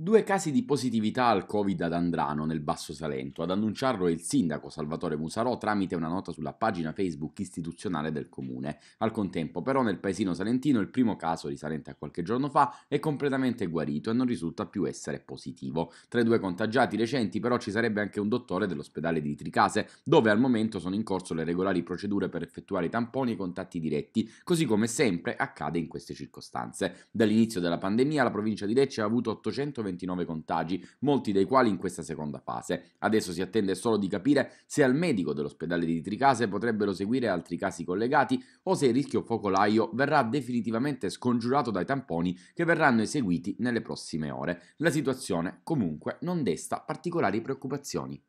Due casi di positività al Covid ad Andrano, nel Basso Salento. Ad annunciarlo è il sindaco Salvatore Musarò tramite una nota sulla pagina Facebook istituzionale del comune. Al contempo, però, nel paesino salentino il primo caso risalente a qualche giorno fa è completamente guarito e non risulta più essere positivo. Tra i due contagiati recenti, però, ci sarebbe anche un dottore dell'ospedale di Tricase, dove al momento sono in corso le regolari procedure per effettuare i tamponi e i contatti diretti, così come sempre accade in queste circostanze. Dall'inizio della pandemia la provincia di Lecce ha avuto 820 29 contagi, molti dei quali in questa seconda fase. Adesso si attende solo di capire se al medico dell'ospedale di Tricase potrebbero seguire altri casi collegati o se il rischio focolaio verrà definitivamente scongiurato dai tamponi che verranno eseguiti nelle prossime ore. La situazione comunque non desta particolari preoccupazioni.